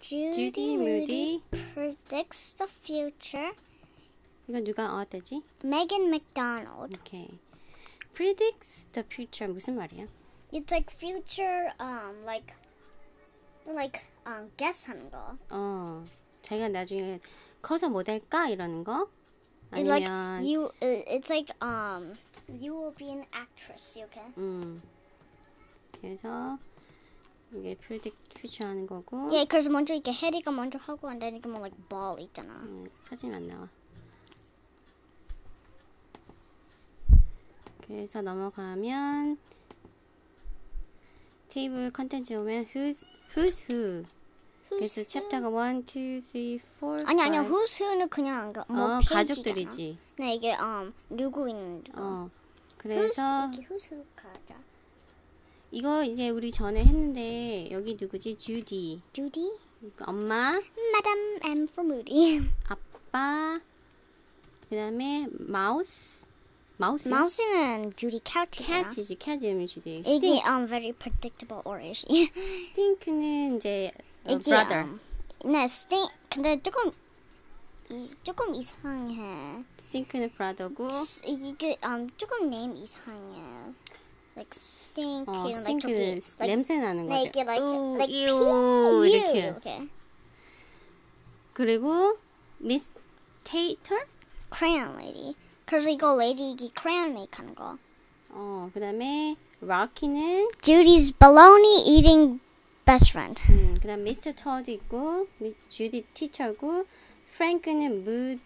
Judy, Judy Moody predicts the future. 이건 누가 어 되지? Megan McDonald. 오케이. predicts the future 무슨 말이야? It's like future, um, like, like, um, guess하는 거. 어. 자기가 나중에 커서 뭐 될까 이러는 거? It's like 아니면 you, uh, it's like, um, you will be an actress. Okay. 음. 그래서 이게 predict future 하는 거고. 예, 그래서 먼저 이렇게 해리가 먼저 하고 then 이게 뭐 like ball 있잖아. 음, 사진 안 나와. 그래서 넘어가면 table contents 오면 who's who's who. 그래서 챕터가 1, 2, 3, 4, 아니 아니야. 5. who's who는 그냥 그 뭐 어, 페이지잖아. 가족들이지. 네, 이게 um 누구 있는 거. 어. who's 그래서 이렇게 who's who 가자. 이거 이제 우리 전에 했는데 여기 누구지? 주디. Judy, 엄마, Madam M for Moody. 아빠, 그다음에 마우스. 마우스? 마우스는 Judy Couch이잖아. 캣이지. 캣 이름이 주디. 이게 um very predictable or is she? 스팅크는 이제 어, 이게 brother. um, 네, 스팅 근데 조금 이, 조금 이상해. 스팅크는 brother고 스- 이게 um 조금 네임 이상해. Like stink, 어, like 저기, like 냄새 나는 like it like ew, like eww, pee, 이렇게. Okay. 그리고 미스 테이터? Crayon lady. 그래서 이거 lady 이게 crayon make 하는 거. 어, 그다음에 Rocky는 Judy's baloney eating best friend. 음, 그다음 미스터 Todd 있고 미, 주디 teacher고 프랭크는 무드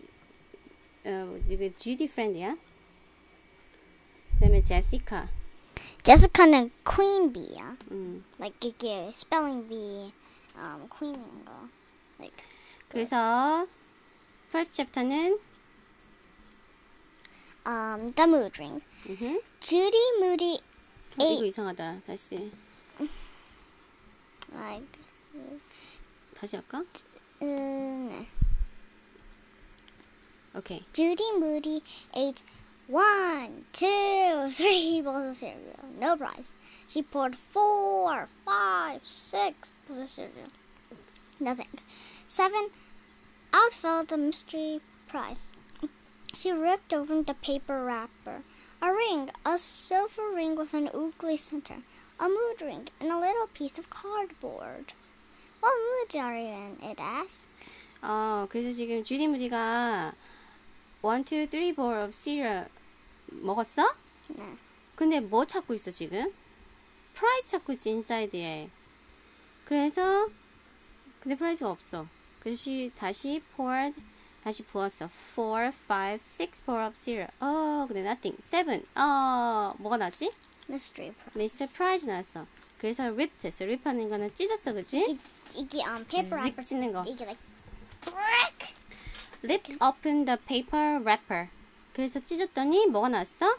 어, 이거 주디 프렌드야. 그다음에 제시카. Jessica는 queen bee야. 음. Like 이게 spelling bee, um, queen인 거. Like 그래서 first chapter는 um, the mood ring. 음흠. Judy Moody 어, 이거 ate 이상하다. 다시 like 다시 할까? uh, 네. 오케이. Judy Moody ate one, two, three bowls of cereal. No prize. She poured four, five, six bowls of cereal. Nothing. Seven. Out fell the mystery prize. She ripped open the paper wrapper. A ring, a silver ring with an oogly center, a mood ring, and a little piece of cardboard. What mood are you in? It asks. 어, 그래서 지금 주디 무디가 1, 2, 3 bowl of cereal 먹었어? 네. 근데 뭐 찾고 있어 지금? prize 찾고 있지 inside에. 그래서 근데 prize가 없어. 그래서 다시 poured 다시 부었어. 4, 5, 6 bowl of cereal. 어, 근데 nothing. 7. 어, 뭐가 나왔지? Mystery prize. 미스터 프라이즈 나왔어. 그래서 ripped 했어. rip 하는 거는 찢었어, 그지? 이, 이게 um, paper. 찢는 거. 이게 like. Rip open the paper wrapper. 그래서 찢었더니 뭐가 나왔어?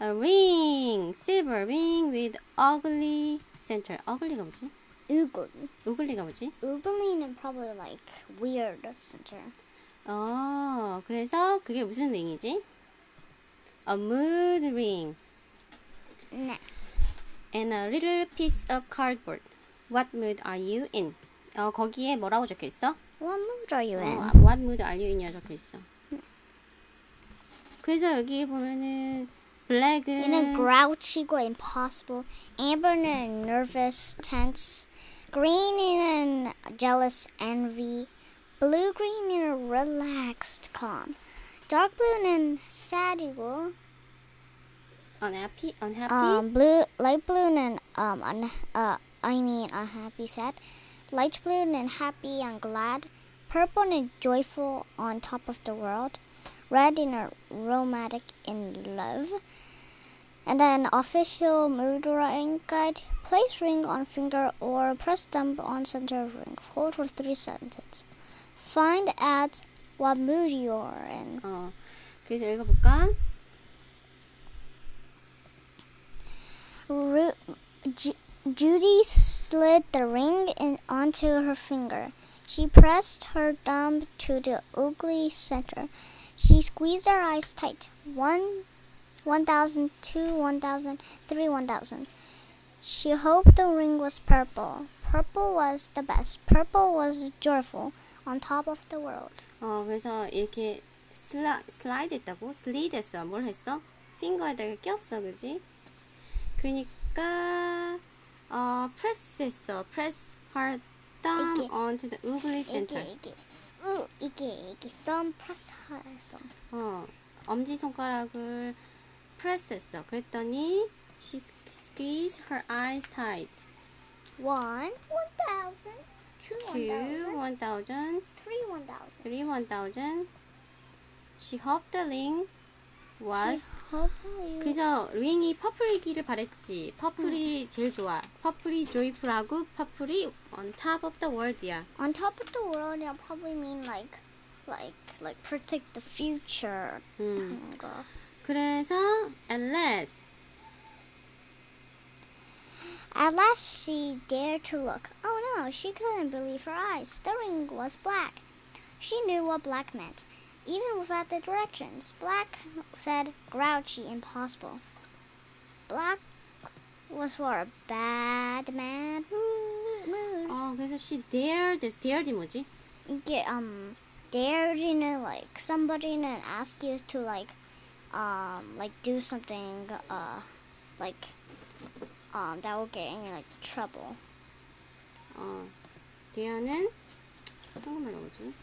A ring, silver ring with ugly center. ugly가 뭐지? Oogly. ugly가 뭐지? Oogly는 probably like weird center. 어, 그래서 그게 무슨 링이지? A mood ring 네. and a little piece of cardboard. What mood are you in? 어, 거기에 뭐라고 적혀 있어? What mood are you in? 어, what mood are you in이라고 적혀 있어. 그래서 여기 보면은 블랙은 얘는 grouchy고 impossible. Amber는 nervous, tense. Green은 jealous, envy. Blue green은 relaxed, calm. Dark blue는 sad이고. unhappy, unhappy. Um, blue, light blue는 um, un, uh, I mean unhappy, sad. Light blue는 happy and glad. Purple는 joyful, on top of the world. Red in a romantic, in love. And then official mood ring guide. Place ring on finger or press thumb on center of ring. Hold for three sentences. Find at what mood you're in. 어, 그래서 읽어볼까? Ru- Ju- Judy slid the ring in onto her finger. She pressed her thumb to the ugly center. She squeezed her eyes tight. One, one thousand, two, one thousand, three, one thousand. She hoped the ring was purple. purple was the best. Purple was joyful on top of the world. 어, 그래서 이렇게 슬라, 슬라이드 했다고? 슬리드 했어. 뭘 했어? 핑거에다가 꼈어, 그지? 그러니까, 어, 프레스 했어. press her thumb 이게- onto the ugly center. 이게 이게 으 이게 이게 thumb press 해서 어, 엄지손가락을 프레스 했어. 그랬더니, she squeezed her eyes tight. one one thousand, two one Two, thousand, one thousand, three one thousand. three, one thousand. She hoped the ring was Hopefully, 그래서 링이 퍼플이기를 바랬지. 퍼플이 제일 좋아. 퍼플이 조이풀하고 퍼플이 on top of the world이야. on top of the world, I probably mean like, like, like predict the future. 음. 뭔가. 그래서 at last At last, she dared to look. Oh no, she couldn't believe her eyes. The ring was black. She knew what black meant, even without the directions. Black said grouchy, impossible. Black was for a bad, mad mood. 어 그래서 she dared dared이 뭐지? Get um, dared you know like somebody to ask you to like, um, like do something uh, like, um, that will get in like trouble. 어 dare는 한국말로 뭐지?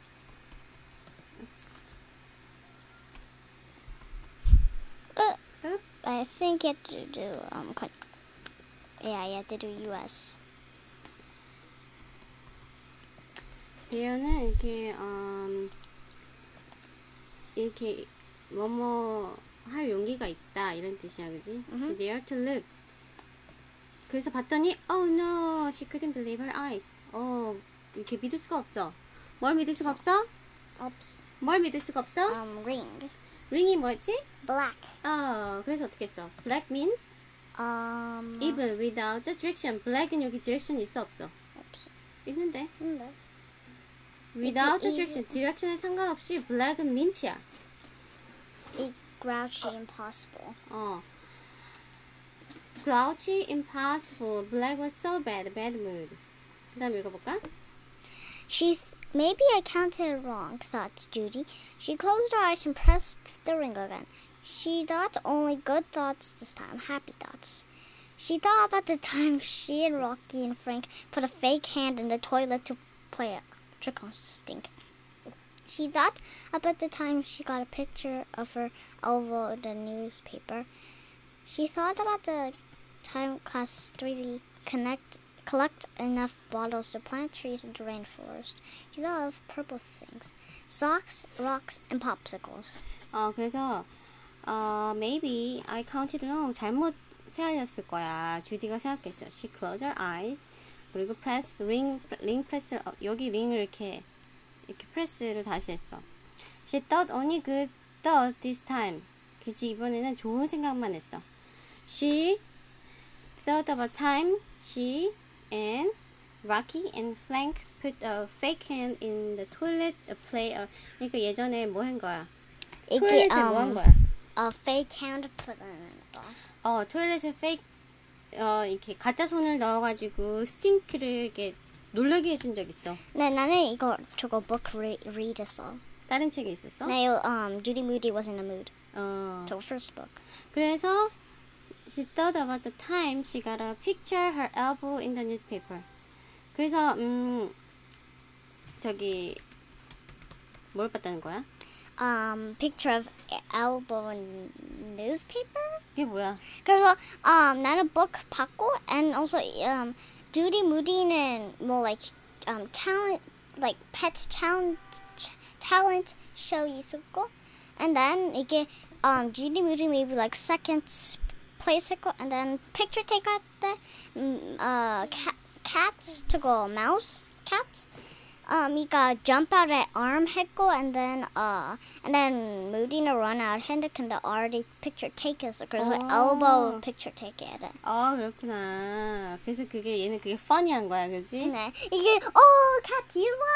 I think you have to do um. Yeah, you have to do U.S. dare는 이렇게 음 이렇게 뭐뭐 할 용기가 있다 이런 뜻이야, 그지? She dared to look. 그래서 봤더니 oh no, she couldn't believe her eyes. 어 이렇게 믿을 수가 없어. 뭘 믿을 수가 없어? Oops. 뭘 믿을 수가 없어? Um, ring. 링이 뭐였지? Black. 어 그래서 어떻게 했어? Black means Um. even without the direction. Black은 여기 direction 있어 없어? Oops. 있는데. 근데 Without the 이- direction. direction에 상관없이 black은 mint야. 이 grouchy, impossible. 어. Grouchy, impossible. Black was so bad, bad mood. 그 다음 읽어볼까? She th- maybe I counted wrong, thought Judy. She closed her eyes and pressed the ring again. She thought only good thoughts this time, happy thoughts. She thought about the time she and Rocky and Frank put a fake hand in the toilet to play a trick on Stink. She thought about the time she got a picture of her elbow in the newspaper. She thought about the time class 3D connect collect enough bottles to plant trees in the rainforest. Thought of purple things, socks, rocks, and popsicles. 어, 그래서, 어, maybe I counted wrong. 잘못 세알렸을 거야. 주디가 생각했어. She closed her eyes. 그리고 press, ring, ring press, 어, 여기 링을 이렇게, 이렇게 프레스를 다시 했어. She thought only good thought this time. 그치, 이번에는 좋은 생각만 했어. She thought about time she and Rocky and Frank put a fake hand in the toilet to play a, 그러니까 예전에 뭐 한 거야? 토일렛에 뭐한 거야? a fake hand put in it. 어, 토일렛에 페이크 어, 이렇게 가짜 손을 넣어가지고 스팅크를 이렇게 놀라게 해준 적 있어. 네, 나는 이거 저거 book re- read 했어. 다른 책에 있었어? 네, um, Judy Moody was in a mood. 어, 저거 first book. 그래서 she thought about the time she got a picture her elbow in the newspaper. 그래서 음 저기 뭘 봤다는 거야? Um, picture of elbow in newspaper. 그게 뭐야? 그래서 um 나는 book 봤고 and also um Judy Moody는 뭐 like um talent like pet talent talent show 있었고 and then 이게 um Judy Moody maybe like second place 했고 and then picture take out 때 음, uh cat cats 저거 mouse cat um 이가 jump out at arm 했고 and then uh and then Moody는 run out hand 근데 already picture take 했어 그래서 어. elbow picture take 해야 돼. 아 그렇구나. 그래서 그게 얘는 그게 funny한 거야, 그지? 네 이게 어 cat 뒤로 와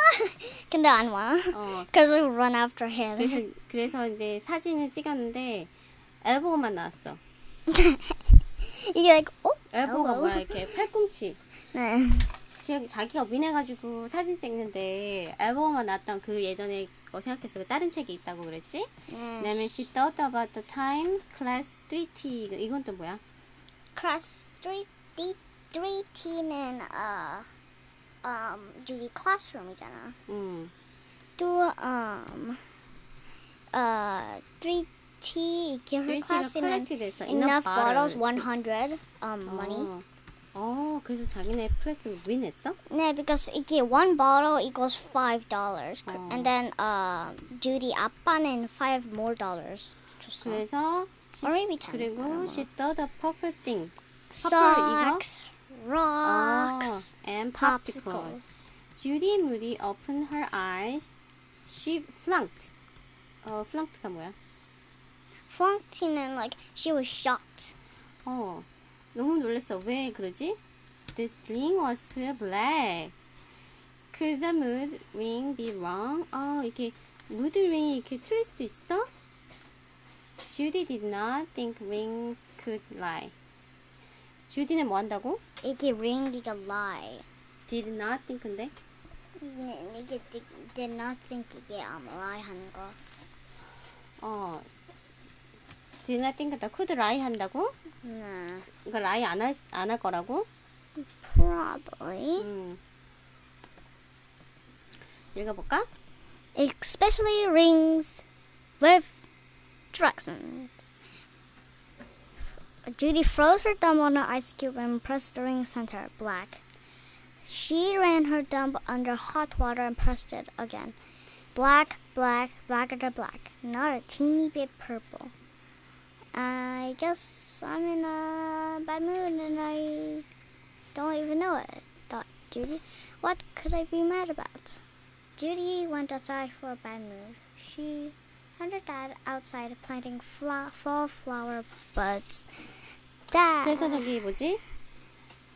근데 안 와. 어. 그래서 run after him. 그래서 그래서 이제 사진을 찍었는데 엘보만 나왔어. 이게 어? 엘보가 어? 뭐야 이렇게 팔꿈치. 네. 지금 자기가 민해가지고 사진 찍는데 앨범만 나왔던 그 예전에 거 생각했어. 그 다른 책이 있다고 그랬지? 음. 그다음에 she thought about the time class 3T. 이건 또 뭐야? class 3T는 어 um, 저기 classroom이잖아. 음. 또 um 어 3T Currency, give her class enough, enough bottles, 100 um, 어. money. Oh, 그래서 자기네 플레스를 위냈어? 네, because 이게 one bottle equals five dollars, and then uh, duty 아빠는 five more dollars 줬어. 그래서 she, or maybe ten. 그리고 she thought a purple thing. Socks, rocks, and popsicles. popsicles. Judy Moody opened her eyes. She flunked. 어, flunked가 뭐야? Flunked는 like she was shocked. 어, 너무 놀랐어. 왜 그러지? This ring was black. Could the mood ring be wrong? 어, 이렇게 mood ring이 이렇게 틀릴 수도 있어? Judy did not think rings could lie. 주디는 뭐 한다고? 이게 ring이가 lie. Did not think인데? 네, 이게 did, did not think 이게 um, lie 하는 거. 어, did not think다. could lie 한다고? 네. 이거 lie 안할 안 할 거라고? Probably. 음. 읽어볼까? Especially rings with directions. Judy froze her thumb on an ice cube and pressed the ring center black. She ran her thumb under hot water and pressed it again. Black, black, blacker than black. Not a teeny bit purple. I guess I'm in a bad mood and I don't even know it, thought Judy. What could I be mad about? Judy went outside for a bad mood. She and her dad outside planting fla- fall flower buds. Dad. 그래서 저기 뭐지?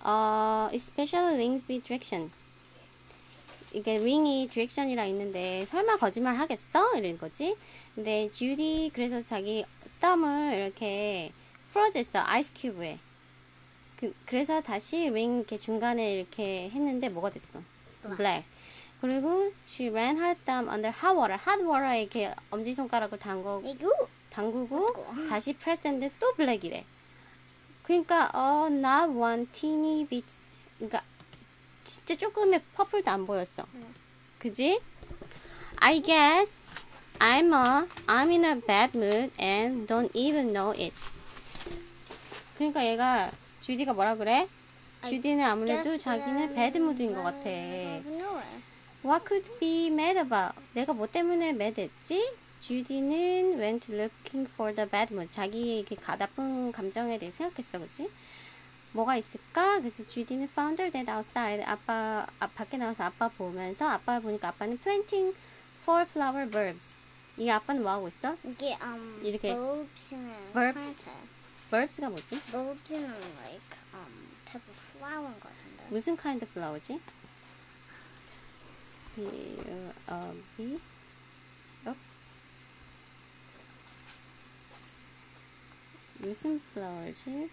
어, special rings be direction. 이게 ring이 direction이라 있는데 설마 거짓말 하겠어? 이런 거지. 근데 주디 그래서 자기 땀을 이렇게 풀어졌어 아이스 큐브에. 그, 그래서 다시 ring 이렇게 중간에 이렇게 했는데 뭐가 됐어? black. 그리고 she ran her thumb under hot water. hot water에 이렇게 엄지 손가락을 담고 담그고. 다시 프레스했는데 또 블랙이래. 그러니까 어 not one teeny bit 그러니까 진짜 조금의 퍼플도 안 보였어. 그지? I guess I'm a I'm in a bad mood and don't even know it. 그러니까 얘가 주디가 뭐라 그래? 주디는 아무래도 자기는 배드 무드인 것 같아. What could be mad about? 내가 뭐 때문에 mad했지? 주디는 went looking for the bad mood. 자기에게 가, 나쁜 감정에 대해 생각했어, 그치? 뭐가 있을까? 그래서 주디는 found her dad outside. 아빠, 아, 밖에 나와서 아빠 보면서 아빠 보니까 아빠는 planting four flower bulbs. 이 아빠는 뭐 하고 있어? 이게 um 이렇게 bulb? plant. bulbs가 뭐지? bulbs는 like um type of flower 것 같은데. 무슨 kind of flower지? B, 어, B, oops. 무슨 플라워지?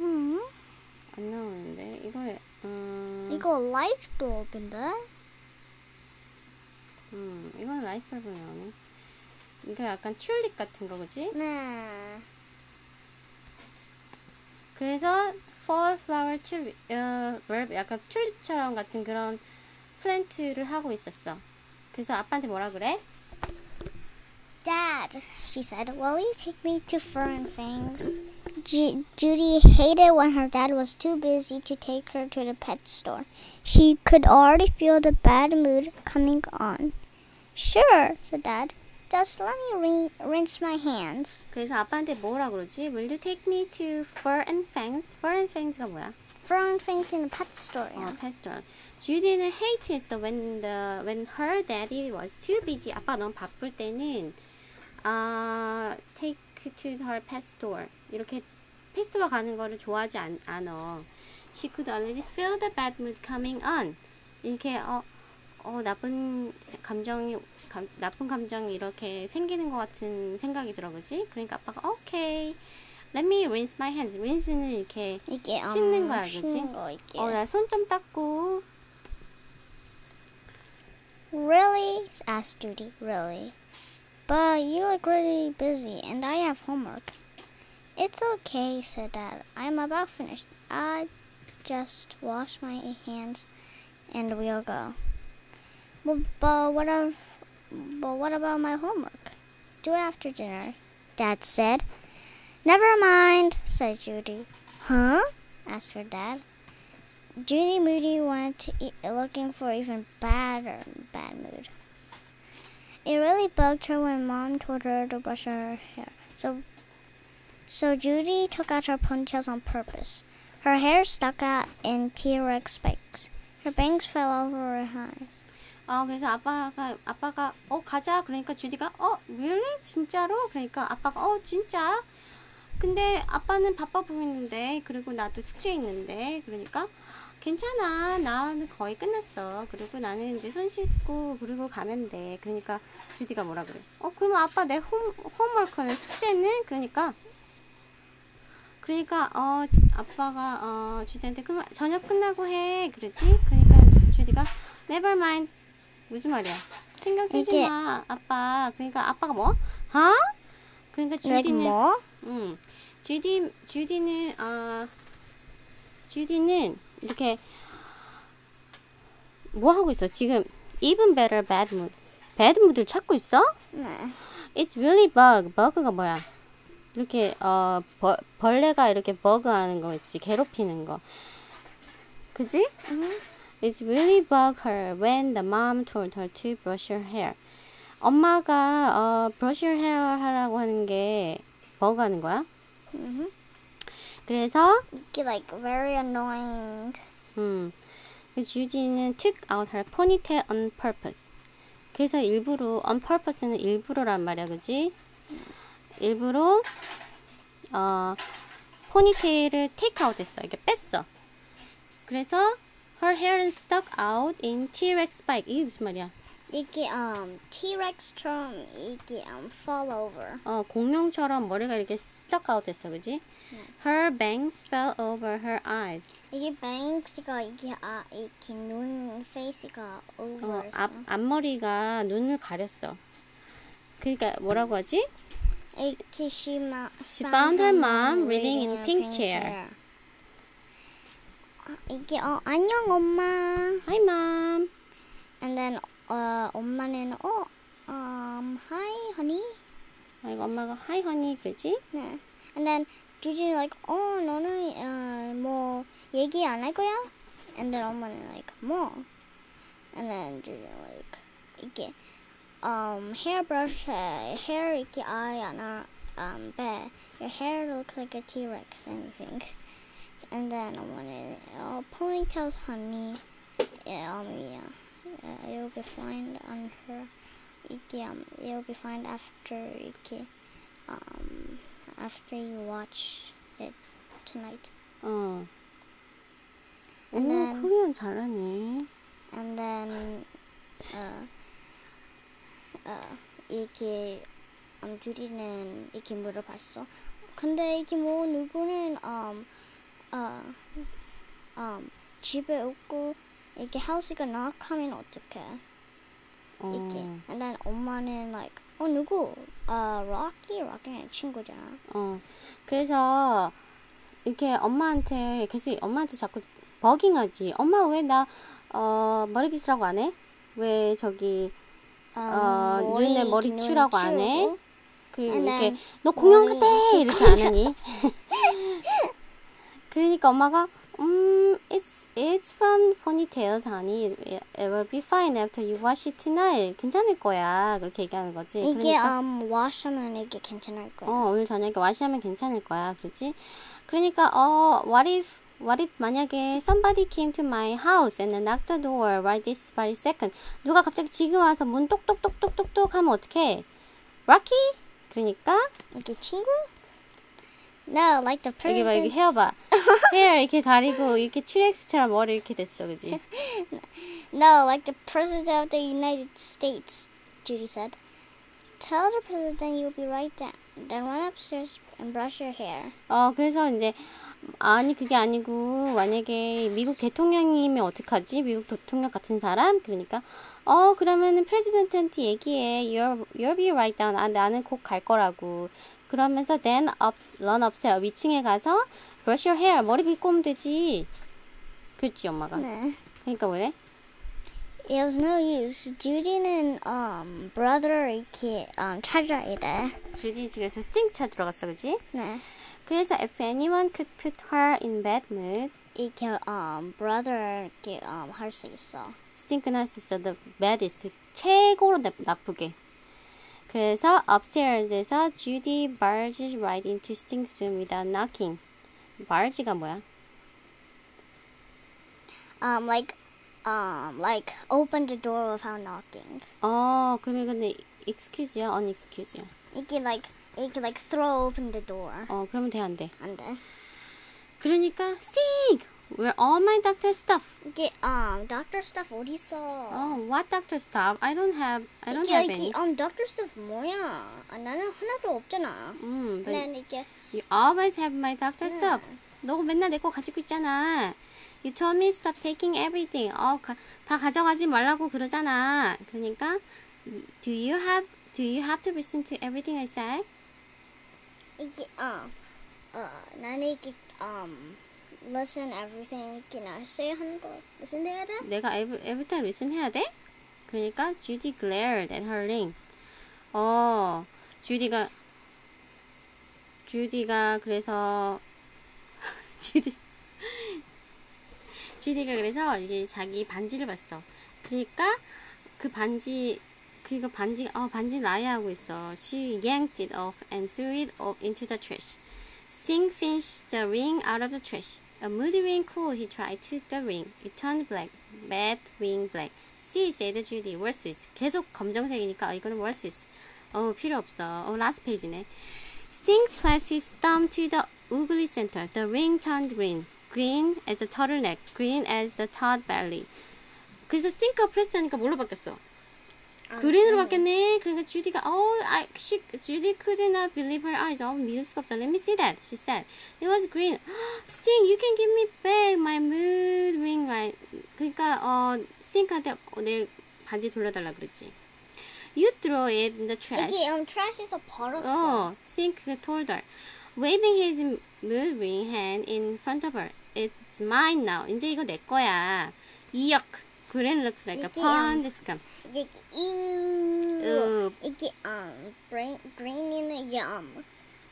음. 안 나오는데 이거 음, 이거 light bulb인데? 음 이건 라이프블 나오네. 이거 약간 튤립 같은 거 그지? 네. 그래서 fall flower 튤립 어, verb 약간 튤립처럼 같은 그런 플랜트를 하고 있었어. 그래서 아빠한테 뭐라 그래? Dad, she said, will you take me to Fern Fangs? Ju- Judy hated when her dad was too busy to take her to the pet store. She could already feel the bad mood coming on. Sure, said Dad. Just let me rin- rinse my hands. 그래서 아빠한테 뭐라 그러지? Will you take me to Fur and Fangs? Fur and Fangs가 뭐야? Fern Fangs in a pet store. 어, 페스토럴. 주디는 hate했어 when the when her daddy was too busy. 아빠 너무 바쁠 때는 아 take to her pet store 이렇게 페스토어 가는 거를 좋아하지 않, 않아. She could already feel the bad mood coming on. 이렇게 어, 어 나쁜 감정이 감, 나쁜 감정이 이렇게 생기는 것 같은 생각이 들어 그지? 그러니까 아빠가 오케이 Let me rinse my hands. rinse는 이렇게 이게 음, 씻는 거야, 그치? 씻는 거 이게. 어, 나 손 좀 닦고. Really? asked Judy. Really? But you look really busy, and I have homework. It's okay, said Dad. I'm about finished. I just wash my hands, and we'll go. Well, but what of, but what about my homework? Do it after dinner, Dad said. Never mind, said Judy. Huh? asked her dad. Judy Moody went e- looking for even badder bad mood. It really bugged her when Mom told her to brush her hair. So, so Judy took out her ponytails on purpose. Her hair stuck out in T-Rex spikes. Her bangs fell over her eyes. 어, 그래서 아빠가, 아빠가, 어, 가자. 그러니까 주디가, 어, really? 진짜로? 그러니까 아빠가, 어, 진짜? 근데 아빠는 바빠 보이는데, 그리고 나도 숙제 있는데, 그러니까, 괜찮아. 나는 거의 끝났어. 그리고 나는 이제 손 씻고, 그리고 가면 돼. 그러니까 주디가 뭐라 그래? 어, 그러면 아빠 내 홈, 홈워크는 숙제는? 그러니까, 그러니까, 어, 아빠가, 어, 주디한테, 그러면 저녁 끝나고 해. 그러지? 그러니까 주디가, never mind. 무슨 말이야? 신경 쓰지 이게- 마, 아빠. 그러니까 아빠가 뭐? 하? 그러니까 주디는, more? 음, 주디, 주디는, 아, 주디는 이렇게 뭐 하고 있어? 지금 even better bad mood. bad mood를 찾고 있어? 네. It's really bug. bug가 뭐야? 이렇게 어 벌, 벌레가 이렇게 버그하는 거 있지. 괴롭히는 거. 그지? It's really bug her when the mom told her to brush her hair. 엄마가 어 brush your hair 하라고 하는 게 버그하는 거야. Mhm. 그래서 이게 like very annoying. 음. 그 주디는 took out her ponytail on purpose. 그래서 일부러 on purpose는 일부러란 말이야, 그지? 일부러 어 포니테일을 take out 했어. 이게 뺐어. 그래서 her hair is stuck out in T-Rex spike. 이게 무슨 말이야? 이게 um T-Rex처럼 이게 um fall over. 어, 공룡처럼 머리가 이렇게 stuck out 했어, 그지? Her bangs fell over her eyes. 이게 banks가 이게 아 이렇게 눈 face가 over 어. 앞, 앞머리가 눈을 가렸어. 그러니까 뭐라고 하지? she, ma- She found her mom reading in pink chair. 아, 이게 어 안녕 엄마. Hi, mom. And then 어 엄마는 어 um hi honey. 아이고, 엄마가 hi, honey, 그러지? 네. And then Judy like 어 너는 어뭐 얘기 안 할 거야? And then 엄마는 like 뭐? And then Judy like 이게 um hairbrush uh, hair 이렇게 아예 안 하, um 배 your hair looks like a T-Rex anything. And then 엄마는 어 ponytails honey. Yeah, um yeah. Uh, you'll be fine on her. 이게 um, you'll be fine after 이렇게 um after you watch it tonight. 어. 오, And then- 코리안 잘하네. And then uh uh 이게 um 주리는 이렇게 물어봤어. 근데 이게 뭐 누구는 um uh um 집에 없고 이게 하우스가 나가면 어떡해? 이렇게. 어, And then 엄마는 like 어 누구? 아 락키 락키는 친구잖아. 어. 그래서 이렇게 엄마한테 계속 엄마한테 자꾸 버깅하지. 엄마 왜 나 어, 머리 빗으라고 안 해? 왜 저기 어, 눈에 머리 눈 치우라고 안 해? 그리고 And 이렇게 너 공연 같아 이렇게 안 하니? 그러니까 엄마가 음 it's it's from ponytails honey it will be fine after you wash it tonight 괜찮을 거야 그렇게 얘기하는 거지 이게 그러니까 um wash하면 이게 괜찮을 거야. 어 오늘 저녁에 와시하면 괜찮을 거야 그렇지 그러니까 어 what if what if 만약에 somebody came to my house and knocked the door right this very second 누가 갑자기 지금 와서 문 똑똑똑똑똑똑 하면 어떡해 락키 그러니까 이게 친구? No, like the 여기 봐, 여기 president. 헤어 봐. 헤어 이렇게 가리고 이렇게 트렉스처럼 머리 이렇게 됐어, 그지? No, like the president of the United States. Judy said. tell the president you'll be right down. Then run upstairs and brush your hair. 어, 그래서 이제 아니 그게 아니고 만약에 미국 대통령이면 어떡하지? 미국 대통령 같은 사람? 그러니까 어 그러면은 프레지던트한테 얘기해. You'll you'll be right down. 아 나는 곧 갈 거라고. 그러면서 then up run upstairs 위층에 가서 brush your hair 머리 빗고 오면 되지. 그렇지 엄마가. 네. 그러니까 뭐래? It was no use. Judy는 um brother 이렇게 um 찾아야 돼. 주디 집에서 스팅크 찾으러 갔어, 그지? 네. 그래서 if anyone could put her in bad mood, 이렇게 um brother 이렇게 um 할 수 있어. 스팅크는 할 수 있어. The baddest. 최고로 나, 나쁘게. 그래서 upstairs에서 Judy barges right into Sting's room without knocking. barge가 뭐야? Um like um like open the door without knocking. 어, 그러면 근데 excuse야? unexcuse야? 이게 like 이렇게 like throw open the door. 어, 그러면 돼, 안 돼? 안 돼. 그러니까 Sting! Where all my doctor stuff? 이게 um doctor stuff 어디 있어? 어, what doctor stuff? I don't have, I don't 이게 have 이게 any. um doctor stuff 뭐야? 아, 나는 하나도 없잖아. 음, 난 이게 You always have my doctor 네. stuff. 너 맨날 내 거 가지고 있잖아. You told me stop taking everything. 어, 가, 다 가져가지 말라고 그러잖아. 그러니까 do you have do you have to listen to everything I say? 이게 어, 어 나는 이게 um listen everything 이렇게 나 say 하는 거 listen 해야 돼? 내가 every, every time listen 해야 돼? 그러니까 Judy glared at her ring. 어, 주디가 주디가 그래서 주디 주디가 그래서 이게 자기 반지를 봤어. 그러니까 그 반지 그거 반지 어 반지 나야 하고 있어. She yanked it off and threw it off into the trash. Sting fished the ring out of the trash. A moody ring cool. He tried to the ring. It turned black. Bad ring black. See, said Judy. Worse is. 계속 검정색이니까 아, 이거는 worse is. 어 필요 없어. 어 last page네. Sting placed his thumb to the ugly center. The ring turned green. Green as a turtleneck. Green as the toad belly. 그래서 싱크가 프레스 하니까 뭘로 바뀌었어? 아, 그린으로 네. 바뀌었네. 그러니까 주디가 oh, I, she, Judy could not believe her eyes. 어, 믿을 수가 없어. Let me see that. She said. It was green. Sting, you can give me back my mood ring, right? 그러니까 어, 어, 내 반지 돌려달라 그랬지. You throw it in the trash. 이게 um trash에서 버렸어. 어, Sink told her, waving his mood ring hand in front of her. It's mine now. 이제 이거 내 거야. 이역. Green looks like a pond scum. 이게 이 으, 이게 um green green이는 이게 um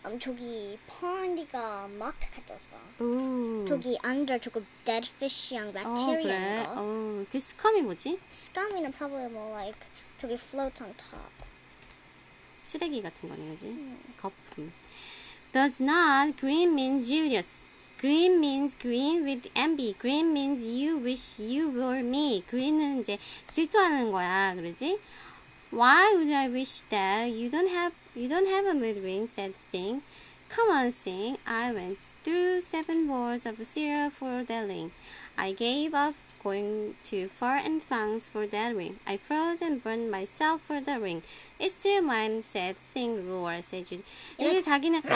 um 저기 펀디가 막 가졌어. 우. 저기 under 저거 dead fish이랑 어, bacteria 그래. 거. 어, 그 스컴이 뭐지? Scum이는 probably more like 저기 floats on top. 쓰레기 같은 거네, 그지? 거품. Does not green mean Julius. Green means green with envy. Green means you wish you were me. green은 이제 질투하는 거야, 그러지? Why would I wish that you don't have you don't have a mood ring? said Sting. Come on, Sting. I went through seven bowls of cereal for that ring. I gave up going to fur and fangs for that ring. I froze and burned myself for the ring. It's still mine, said Sting roar, said Judy. 이렇게 자기는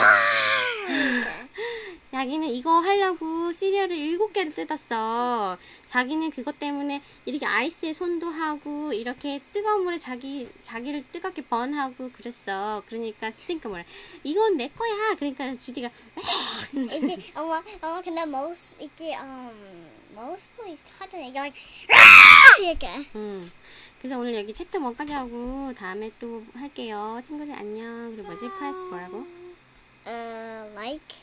자기는 이거 하려고 시리얼을 일곱 개를 뜯었어. 자기는 그것 때문에 이렇게 아이스에 손도 하고 이렇게 뜨거운 물에 자기 자기를 뜨겁게 번하고 그랬어. 그러니까 스팅크 뭐래? 이건 내 거야. 그러니까 주디가 이게 엄마 엄마 근데 most 이게 um mostly 하던 얘기 like 이렇게. 음. 그래서 오늘 여기 챕터 1까지 하고 다음에 또 할게요. 친구들 안녕. 그리고 뭐지? 프레스 뭐라고? Uh, like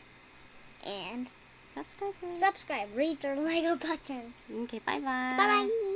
and subscribe. subscribe. Read the Lego button. 오케이, 바이바이. Bye bye.